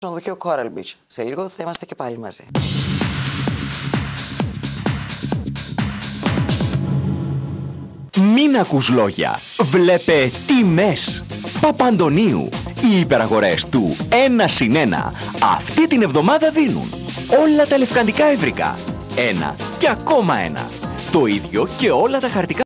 ξενοδοχείο Coral Beach. Σε λίγο θα είμαστε και πάλι μαζί. Μην ακούς λόγια. Βλέπε τιμές. Παπαντονίου. Οι υπεραγορές του 1 συν 1 αυτή την εβδομάδα δίνουν όλα τα λευκαντικά ευρικά. Ένα και ακόμα ένα. Το ίδιο και όλα τα χαρτικά